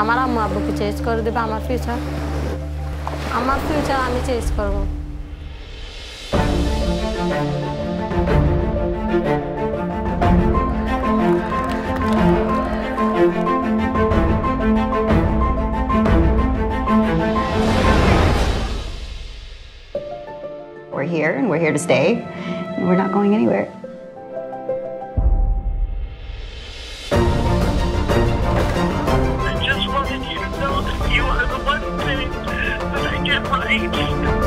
আমার আম্মু আব্বুকে চেঞ্জ করে দেবে আমার ফিউচার আমার ফিউচার আমি চেঞ্জ করবো We're here and we're here to stay. And we're not going anywhere. That